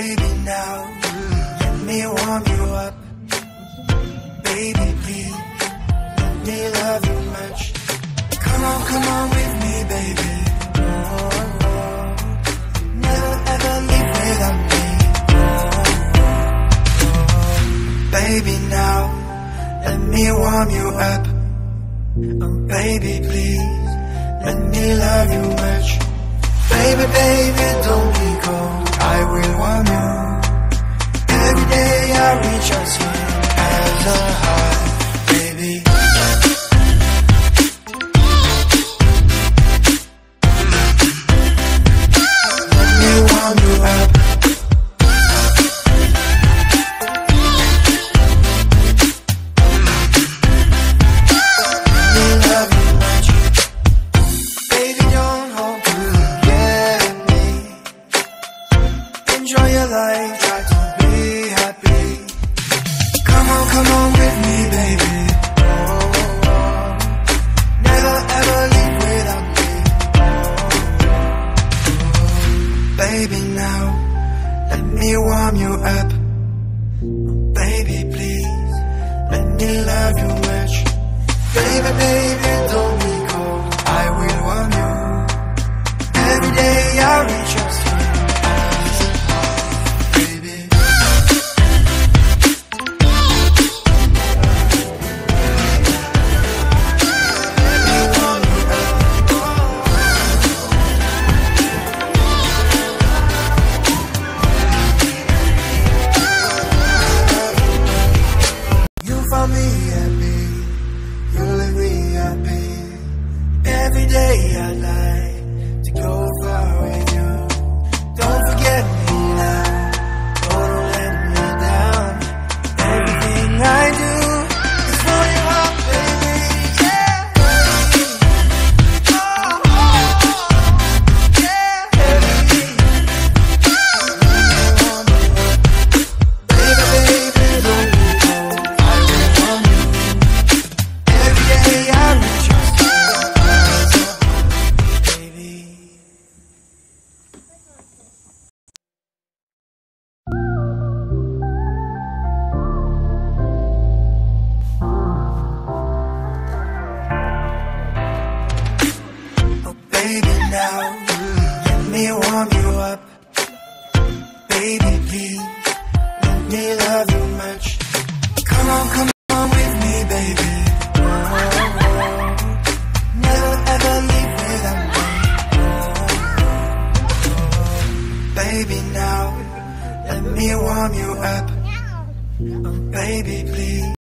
Baby, now let me warm you up. Baby, please let me love you much. Come on, come on with me, baby. Never ever leave without me. Baby, now let me warm you up. Baby, please let me love you much. Baby, baby, don't will warm you. Every day I reach out to you as a life, try to be happy. Come on, come on with me, baby. Oh. Never ever leave without me. Baby, now let me warm you up. Baby, please let me love you much. Baby, baby, don't baby, now let me warm you up. Baby, please let me love you much. Come on, come on with me, baby. Oh. Never ever leave without me. Baby, now let me warm you up. Oh, baby, please.